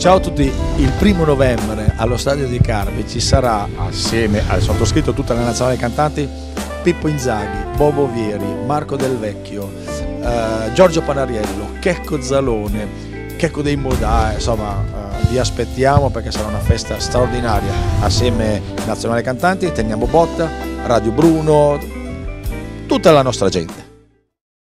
Ciao a tutti, il primo novembre allo stadio di Carpi ci sarà assieme al sottoscritto tutta la nazionale cantanti Pippo Inzaghi, Bobo Vieri, Marco Del Vecchio, eh, Giorgio Panariello, Checco Zalone, Checco dei Modà, insomma eh, vi aspettiamo perché sarà una festa straordinaria assieme nazionale cantanti, teniamo botta, Radio Bruno, tutta la nostra gente.